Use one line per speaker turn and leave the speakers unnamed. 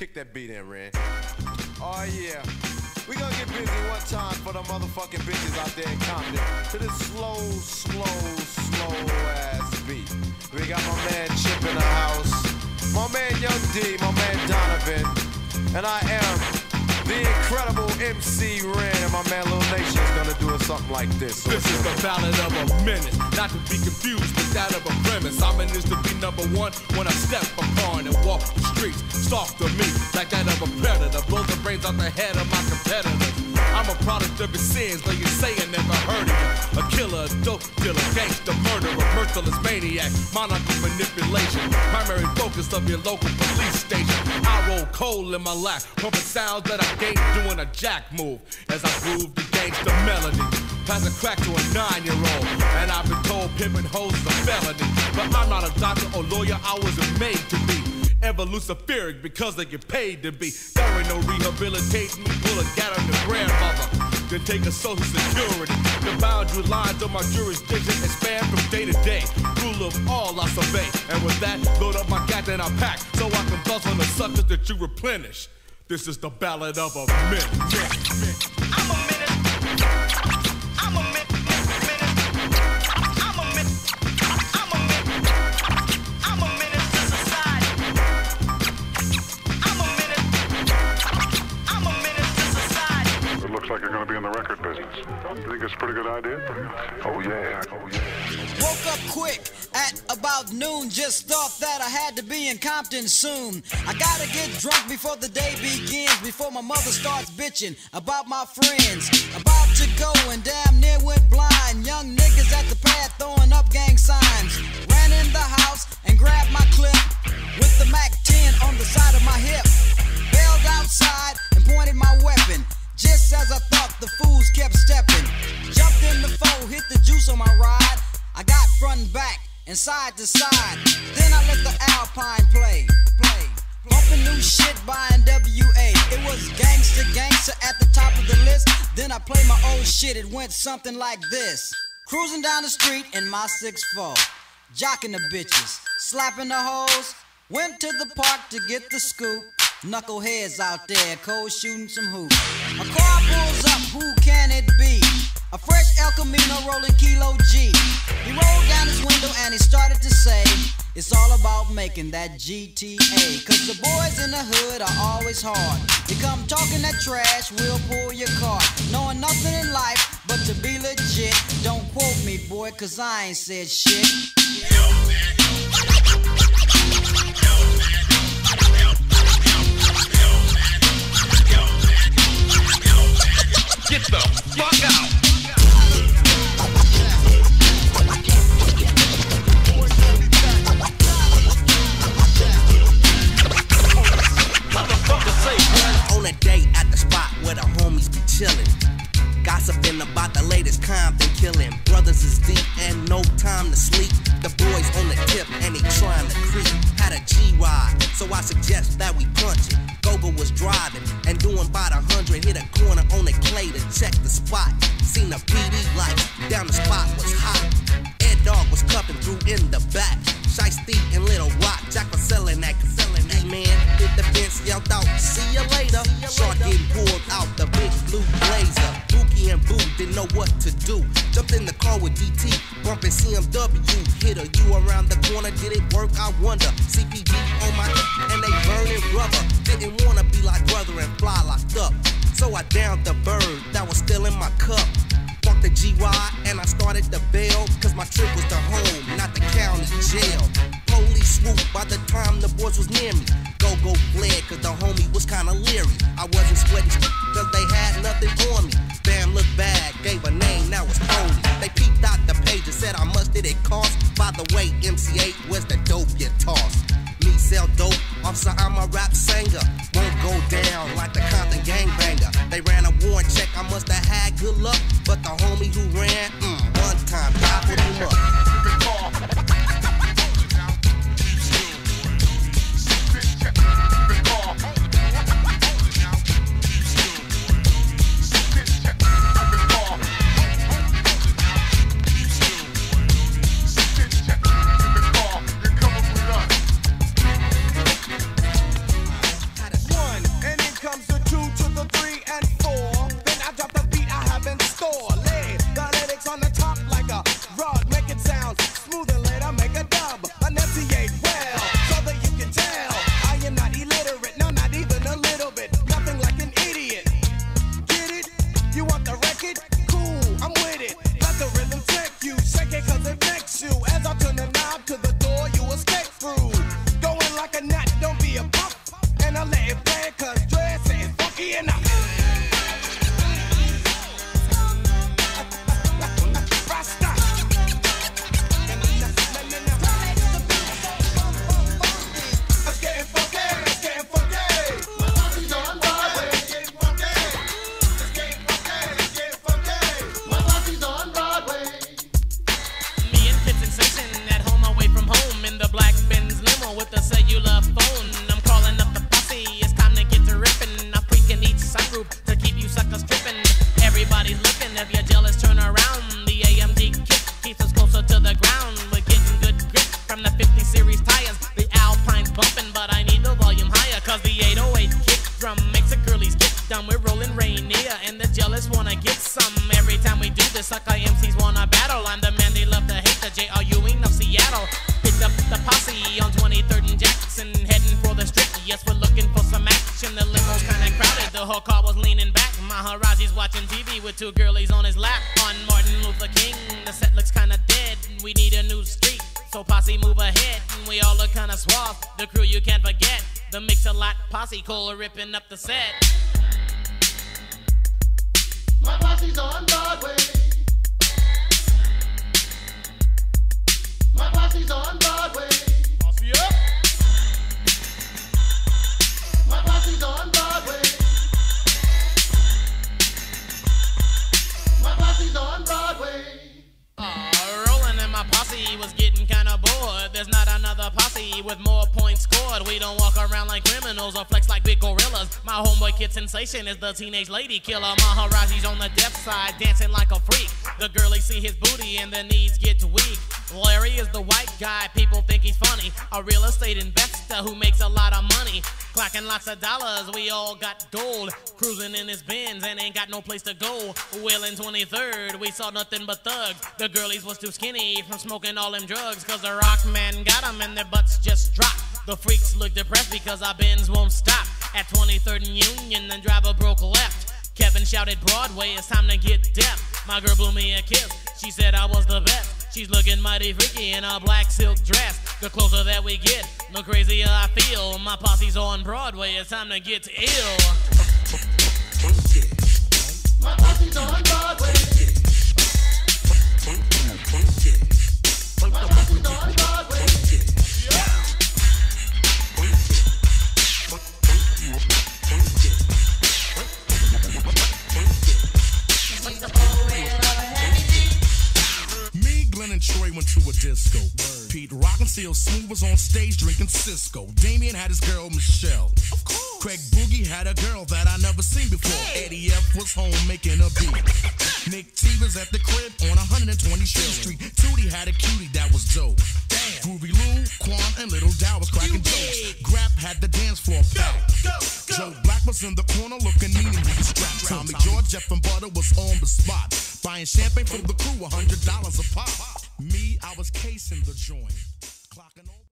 Kick that beat in, Ren. Oh yeah. We gonna get busy one time for the motherfucking bitches out there in Compton to this slow, slow, slow ass beat. We got my man Chip in the house, my man Young D, my man Donovan, and I am the incredible MC Ren, and my man Lil Nation is gonna do something like this. So
This is the ballad of a menace, not to be confused with that of a premise. I'm in this to be number one when I step upon and walk the streets. Stalk the me like that of a predator, blow the brains out the head of my competitors. Product of his sins, though you say I never heard of you. A killer, a dope dealer, gangster, murderer, merciless maniac, monarch of manipulation. Primary focus of your local police station. I roll coal in my lap, pumping sounds that I gained doing a jack move as I groove the gangster melody. Pass a crack to a nine-year-old, and I've been told pimping hoes is a felony. But I'm not a doctor or lawyer, I wasn't made to be. Ever luciferic because they get paid to be. There ain't no rehabilitating pull a gat on your grandmother. Then take a social security. The boundary lines of my jurisdiction expand from day to day. Rule of all I survey. And with that, load up my gat and I pack so I can bust on the suckers that you replenish. This is the ballad of a
menace. About noon. Just thought that I had to be in Compton soon. I gotta get drunk before the day begins. Before my mother starts bitching about my friends. About to go and damn near went blind. Young niggas at the pad throwing up gang signs. Ran in the house and grabbed my clip to side. Then I let the Alpine play, play. Bumping new shit by NWA. It was gangster, gangster at the top of the list. Then I played my old shit. It went something like this. Cruising down the street in my 6'4. Jocking the bitches, slapping the hoes. Went to the park to get the scoop. Knuckleheads out there, cold shooting some hoops. A car pulls up, who can it be? A fresh El Camino rolling Kilo G. He rolled down his window and he started to say, It's all about making that GTA. Cause the boys in the hood are always hard. You come talking that trash, we'll pull your car. Knowing nothing in life but to be legit. Don't quote me, boy, cause I ain't said shit.
Get
latest Compton killing. Brothers is deep and no time to sleep. The boys on the tip and they trying to creep. Had a G ride, so I suggest that we punch it. Gogo was driving and doing about a hundred. Hit a corner on the clay to check the spot. Seen the PD lights, down the spot was hot. You around the corner, did it work? I wonder. CPG on my and they burning rubber. Didn't wanna be like brother and fly locked up. So I downed the bird that was still in my cup. Fuck the GY and I started the bail. Cause my trip was to home, not the county jail. Police swooped by the time the boys was near me. Go go fled cause the homie was kinda leery. I wasn't sweating cause they had nothing on me. Bam looked bad, gave a name, now it's Tony. They peeped out the page and said how much did it cost. By the way, MC Eiht was the dope get tossed. Me sell dope, officer, I'm a rap singer. Won't go down like the Compton gangbanger. They ran a warrant check, I must have had good luck. But the homie who ran, mm, one time, gobbled him up.
You want the The whole car was leaning back. Maharaji's watching TV with two girlies on his lap. On Martin Luther King, the set looks kinda dead. We need a new street. So posse move ahead, we all look kinda suave. The crew you can't forget. The mix a lot posse, Cole ripping up the set.
My posse's on Broadway. My posse's on Broadway.
With more points scored. We don't walk around like criminals or flex like big gorillas. My homeboy kid sensation is the teenage lady killer. Maharaji's on the deaf side, dancing like a freak. The girlies see his booty and their knees get weak. Larry is the white guy, people think he's funny. A real estate investor who makes a lot of money. Clocking lots of dollars, we all got gold. Cruising in his Benz and ain't got no place to go. Well, in 23rd, we saw nothing but thugs. The girlies was too skinny from smoking all them drugs. Cause the rock man got them and their butts just dropped. The freaks look depressed because our Benz won't stop. At 23rd and Union, the driver broke left. Kevin shouted Broadway, it's time to get deaf. My girl blew me a kiss. She said I was the best. She's looking mighty freaky in a black silk dress. The closer that we get, the crazier I feel. My posse's on Broadway, it's time to get ill.
My posse's on Broadway.
And Troy went to a disco. Pete Rock and CL Smooth was on stage drinking Cisco. Damien had his girl Michelle. Of course. Craig Boogie had a girl that I never seen before. Eddie F was home making a beat. Nick T was at the crib on 123rd Street. Tootie had a cutie that was dope. Damn. Groovy Lou, Quan, and Little Dow was cracking jokes. Grap had the dance floor packed. Joe Black was in the corner looking mean and he strapped. Tommy George, Jeff and Butter was on the spot. Buying champagne for the crew, $100 a pop. Me, I was casing the joint. Clocking